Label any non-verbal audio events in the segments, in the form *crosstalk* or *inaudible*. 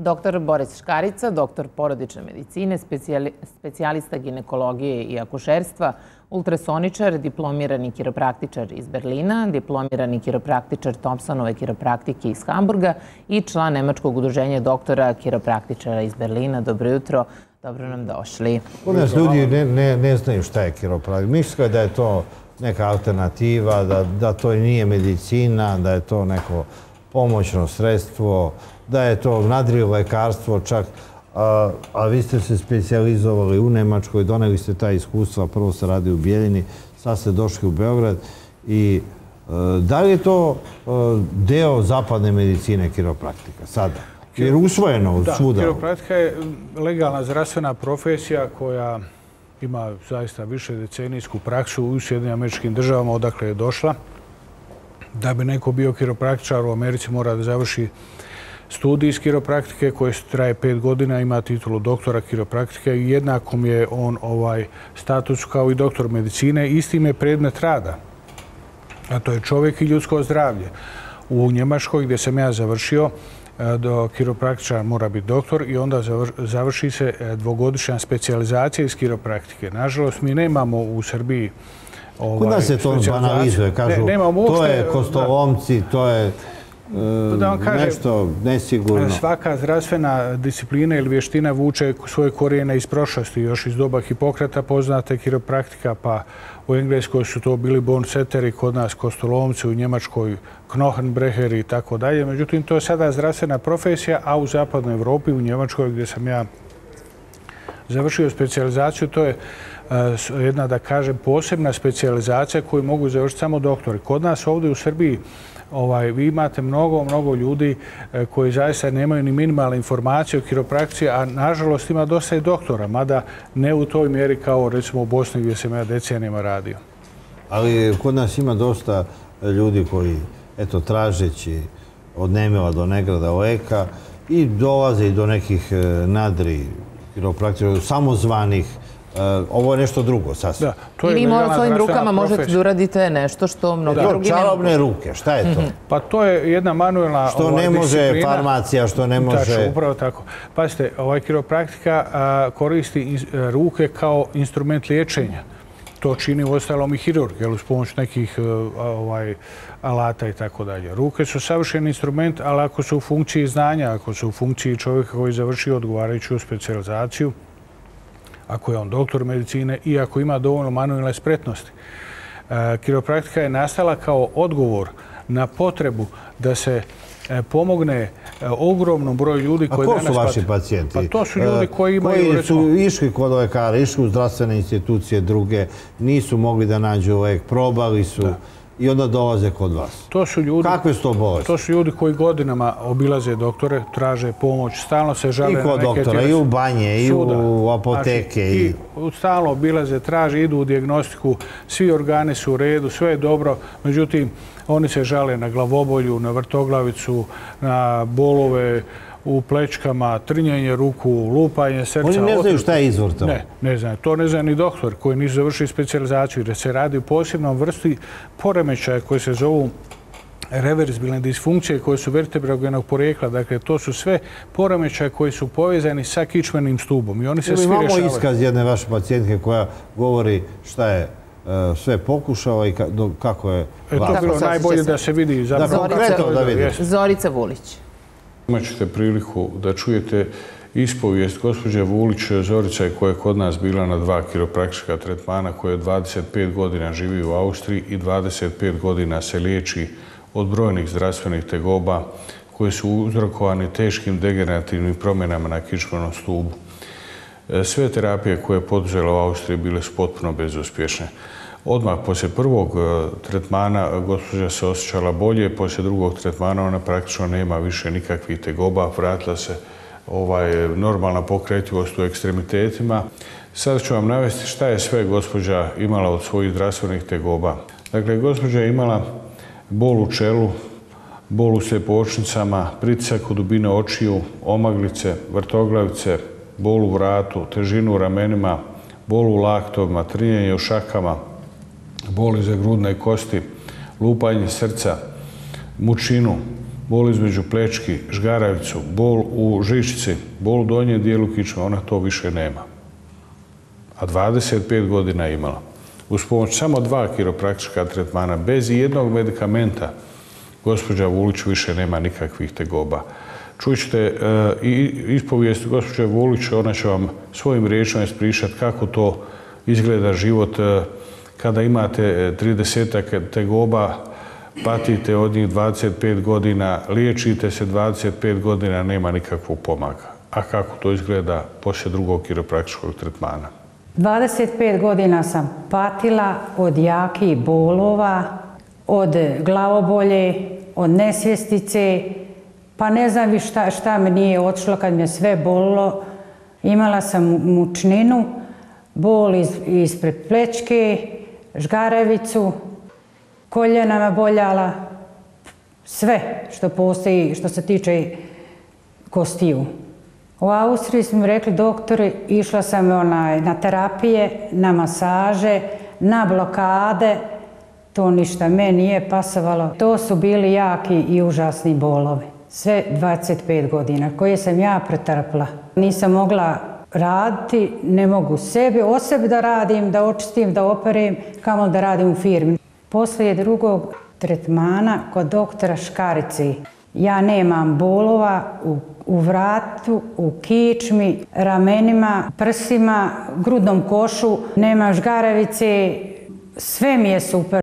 Doktor Boris Škarica, doktor porodične medicine, specijalista ginekologije i akušerstva, ultrasoničar, diplomirani kiropraktičar iz Berlina, diplomirani kiropraktičar Thompsonove kiropraktike iz Hamburga i član Nemačkog udruženja doktora kiropraktičara iz Berlina. Dobro jutro, dobro nam došli. Kod nas ljudi ne, znaju šta je kiropraktika. Misle da je to neka alternativa, da, da to nije medicina, da je to neko pomoćno sredstvo, da je to nadrio lekarstvo čak, a, vi ste se specijalizovali u Nemačkoj, doneli ste ta iskustva, prvo se radi u Bijeljini, sad ste došli u Beograd i e, da li je to e, deo zapadne medicine kiropraktika sada? Jer usvojeno svuda. Da, kiropraktika je legalna zdravstvena profesija koja ima zaista više decenijsku praksu u Sjedinim američkim državama odakle je došla. Da bi neko bio kiropraktičar u Americi mora da završi studij iz kiropraktike koji traje pet godina, ima titulu doktora kiropraktike i jednakom je on ovaj status kao i doktor medicine. Istim je predmet rada, a to je čovjek i ljudsko zdravlje. U Njemačkoj gdje sam ja završio, e, do kiropraktičara mora biti doktor i onda završi se e, dvogodišnja specijalizacija iz kiropraktike. Nažalost, mi nemamo u Srbiji Kod nas se to banalizuje, kažu, to je kostolomci, to je da vam kažem, nešto nesigurno. Svaka zdravstvena disciplina ili vještina vuče svoje korijene iz prošlosti, još iz doba Hipokrata poznate kiropraktika, pa u Engleskoj su to bili bonseteri, kod nas kostolomci, u Njemačkoj Knochenbreheri i tako dalje. Međutim, to je sada zdravstvena profesija, a u zapadnoj Evropi, u Njemačkoj gdje sam ja završio specijalizaciju, to je jedna, da kažem, posebna specijalizacija koju mogu završiti samo doktori. Kod nas ovdje u Srbiji ovaj, vi imate mnogo, mnogo ljudi eh, koji zaista nemaju ni minimalne informacije o kiroprakciji, a nažalost ima dosta i doktora, mada ne u toj mjeri kao recimo u Bosni gdje sam ja decenijama radio. Ali kod nas ima dosta ljudi koji, eto, tražeći od nemila do negrada leka i dolaze i do nekih eh, nadri kiropraktičara, samozvanih, e, ovo je nešto drugo sasvim. I vi mora svojim rukama možete da uradite nešto što mnogi drugi ne Čarobne ruke, šta je to? Pa to je jedna manuelna Što ne može farmacija, što ne može... Tačno, upravo tako. Pazite, ovaj kiropraktika koristi ruke kao instrument liječenja. To čini u ostalom i hirurg, jel, uz pomoć nekih e, ovaj, alata i tako dalje. Ruke su savršen instrument, ali ako su u funkciji znanja, ako su u funkciji čovjeka koji završi odgovarajuću specializaciju, ako je on doktor medicine i ako ima dovoljno manualne spretnosti. E, kiropraktika je nastala kao odgovor na potrebu da se e, pomogne ogromnom broju ljudi koji danas... A ko su vaši pacijenti? Pa to su ljudi koji imaju... Koji su išli kod lekara, išli u zdravstvene institucije druge, nisu mogli da nađu lek, probali su i onda dolaze kod vas. To su ljudi... Kakve su to bolesti? To su ljudi koji godinama obilaze doktore, traže pomoć, stalno se žale na neke... I kod doktora, i u banje, i u apoteke. I stalno obilaze, traže, idu u diagnostiku, svi organi su u redu, sve je dobro, međutim, oni se žale na glavobolju, na vrtoglavicu, na bolove, u plečkama, trnjenje ruku, lupanje srca. Oni ne znaju šta je izvor to? Ne, ne znaju. To ne zna ni doktor koji nisu završili specializaciju jer se radi u posebnom vrsti poremećaja koji se zovu reverzibilne disfunkcije koje su vertebragenog porijekla. Dakle, to su sve poremećaje koji su povezani sa kičmenim stubom. I oni se svi rješavaju. Imamo iskaz jedne vaše pacijentke koja govori šta je e, sve pokušao i kako je... E, to je bilo najbolje da se vidi. Zorica Vulić. Imat ćete priliku da čujete ispovijest gospođe Vulić Zorica koja je kod nas bila na dva kiropraktička tretmana koja je 25 godina živi u Austriji i 25 godina se liječi od brojnih zdravstvenih tegoba koje su uzrokovani teškim degenerativnim promjenama na kičmenom stubu. E, sve terapije koje je poduzela u Austriji bile su potpuno bezuspješne. Odmah poslije prvog e, tretmana gospođa se osjećala bolje, poslije drugog tretmana ona praktično nema više nikakvih tegoba, vratila se ovaj, normalna pokretljivost u ekstremitetima. Sad ću vam navesti šta je sve gospođa imala od svojih zdravstvenih tegoba. Dakle, gospođa je imala bol u čelu, bol u slepočnicama, pritisak u dubine očiju, omaglice, vrtoglavice, bol u vratu, težinu u ramenima, bol u laktovima, trinjenje u šakama, boli za grudne kosti, lupanje srca, mučinu, bol između plečki, žgaravicu, bol u žičici, bol u donjem dijelu kičme, ona to više nema. A 25 godina je imala. Uz pomoć samo dva kiropraktička tretmana, bez jednog medikamenta, gospođa Vulić više nema nikakvih tegoba. Čućete e, ispovijest gospođe Vulić, ona će vam svojim riječima ispričati kako to izgleda život e, kada imate 30 tegoba, patite od njih 25 godina, liječite se 25 godina, nema nikakvog pomaka. A kako to izgleda poslije drugog kiropraktičkog tretmana? 25 godina sam patila od jakih bolova, od glavobolje, od nesvjestice, pa ne znam vi šta, šta mi nije otišlo kad mi je sve bolilo. Imala sam mučninu, bol iz, ispred plečke, žgarevicu, koljena me boljala, sve što postoji što se tiče kostiju. U Austriji smo rekli doktori, išla sam onaj, na terapije, na masaže, na blokade, to ništa me nije pasovalo. To su bili jaki i užasni bolovi. Sve 25 godina koje sam ja pretrpla. Nisam mogla raditi, ne mogu sebi, o sebi da radim, da očistim, da operem, kamo da radim u firmi. Poslije drugog tretmana kod doktora Škarici ja nemam bolova u, u vratu, u kičmi, ramenima, prsima, grudnom košu, nema žgarevice, sve mi je super.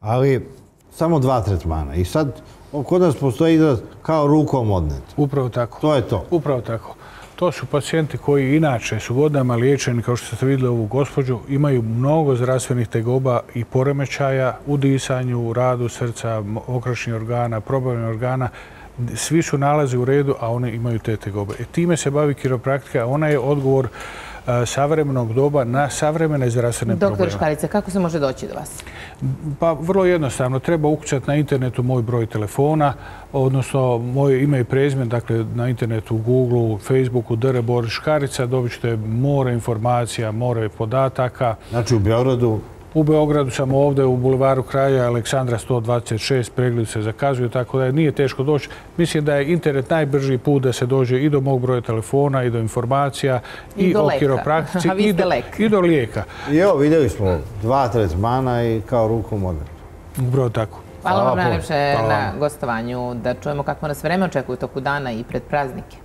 Ali samo dva tretmana. I sad kod nas postoji izraz kao rukom odnet. Upravo tako. To je to. Upravo tako. To su pacijenti koji inače su godinama liječeni, kao što ste vidjeli ovu gospođu, imaju mnogo zdravstvenih tegoba i poremećaja u disanju, u radu srca, okrašnih organa, probavnih organa. Svi su nalazi u redu, a one imaju te tegobe. E, time se bavi kiropraktika, ona je odgovor savremenog doba na savremene zdravstvene probleme. Doktor Škarice, kako se može doći do vas? Pa vrlo jednostavno. Treba ukucati na internetu moj broj telefona, odnosno moje ime i prezime, dakle na internetu, Google, Facebooku, Dr. Boris Škarica, dobit ćete more informacija, more podataka. Znači u Beogradu U Beogradu sam ovdje u bulevaru kraja Aleksandra 126, pregled se zakazuje, tako da je nije teško doći. Mislim da je internet najbrži put da se dođe i do mog broja telefona, i do informacija, i, i o kiropraktici, *laughs* i, do, i do lijeka. I evo, vidjeli smo dva tretmana i kao rukom odmah. Upravo tako. Hvala vam najljepše na gostovanju. Da čujemo kako nas vreme očekuje toku dana i pred praznike.